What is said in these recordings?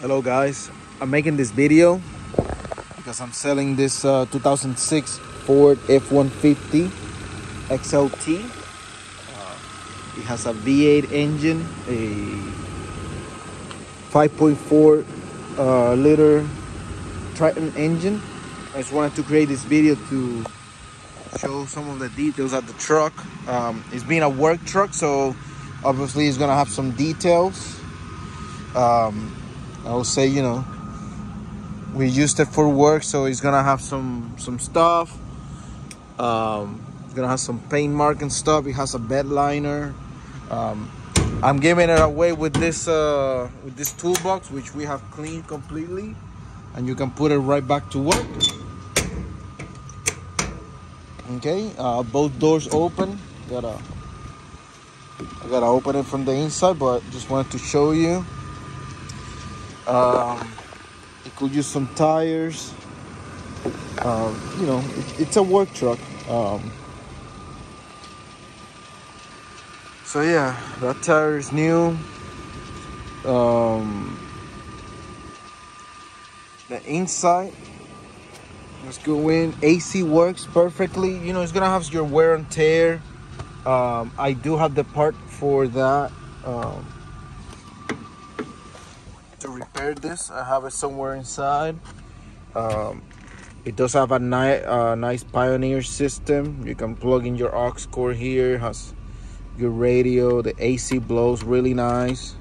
Hello guys, I'm making this video because I'm selling this uh, 2006 Ford F-150 XLT. Uh, it has a V8 engine, a 5.4 uh, liter Triton engine. I just wanted to create this video to show some of the details of the truck. Um, it's being a work truck, so obviously it's gonna have some details. Um, I will say, you know, we used it for work, so it's gonna have some some stuff. Um, it's gonna have some paint mark and stuff. It has a bed liner. Um, I'm giving it away with this uh, with this toolbox, which we have cleaned completely, and you can put it right back to work. Okay, uh, both doors open. Gotta I gotta open it from the inside, but just wanted to show you. Um, it could use some tires. Um, you know, it, it's a work truck. Um, so yeah, that tire is new. Um, the inside, let's go in. AC works perfectly. You know, it's gonna have your wear and tear. Um, I do have the part for that. To repair this. I have it somewhere inside. Um, it does have a ni uh, nice Pioneer system. You can plug in your aux cord here. It has your radio. The AC blows really nice.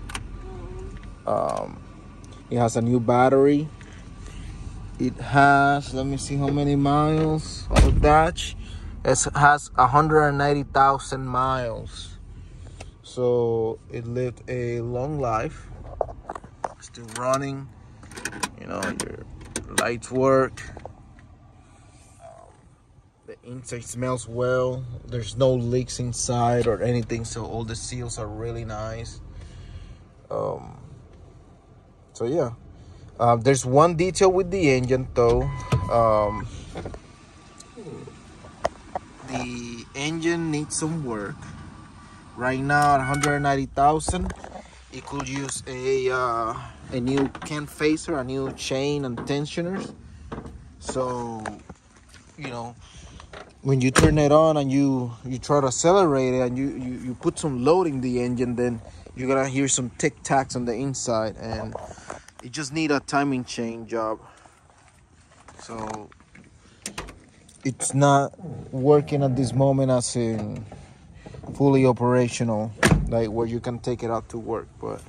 Um, it has a new battery. It has, let me see how many miles the dash. It has 190,000 miles. So it lived a long life still running you know your lights work. Um, the inside smells well. There's no leaks inside or anything so all the seals are really nice. Um, so yeah. Uh, there's one detail with the engine though. Um, the engine needs some work. Right now at 190,000 it could use a uh, a new cam phaser, a new chain and tensioners. So, you know, when you turn it on and you you try to accelerate it and you you, you put some load in the engine, then you're gonna hear some tic tacs on the inside, and you just need a timing chain job. So it's not working at this moment as in fully operational, like where you can take it out to work, but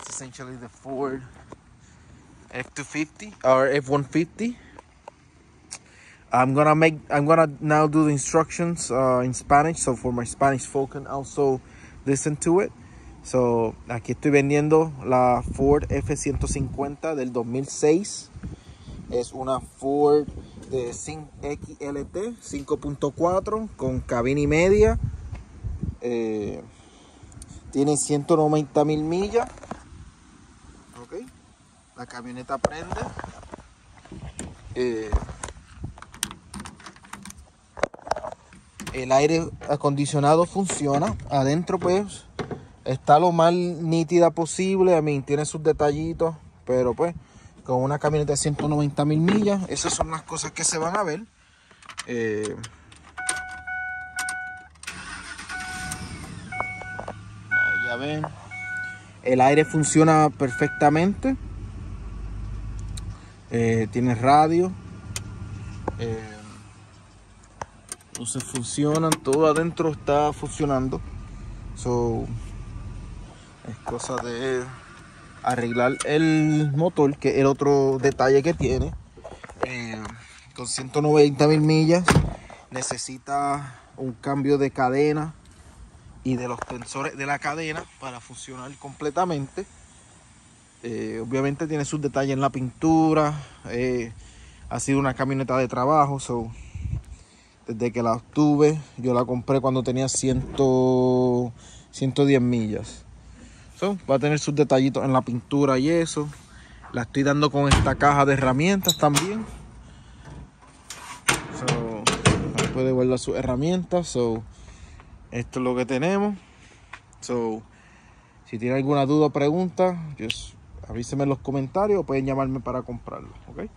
that's essentially the Ford F250 or F150 I'm gonna make I'm gonna now do the instructions uh, in Spanish so for my Spanish folk can also listen to it. So aquí estoy vendiendo la Ford F150 del 2006 es una Ford de XLT 5.4 con cabina y media. Eh, tiene 190 mil millas la camioneta prende. Eh, el aire acondicionado funciona. Adentro pues está lo más nítida posible. A mí tiene sus detallitos pero pues con una camioneta de 190 mil millas esas son las cosas que se van a ver. Eh, ya ven el aire funciona perfectamente. Eh, tiene radio. Eh, entonces funcionan todo adentro está funcionando. So, es cosa de arreglar el motor que es el otro detalle que tiene. Eh, con 190 mil millas necesita un cambio de cadena y de los tensores de la cadena para funcionar completamente eh, obviamente tiene sus detalles en la pintura. Eh, ha sido una camioneta de trabajo. So, desde que la obtuve, yo la compré cuando tenía 100, 110 millas. So, va a tener sus detallitos en la pintura y eso. La estoy dando con esta caja de herramientas también. So, puede guardar sus herramientas. So, esto es lo que tenemos. So, si tiene alguna duda o pregunta, just Avísenme en los comentarios o pueden llamarme para comprarlo, ¿ok?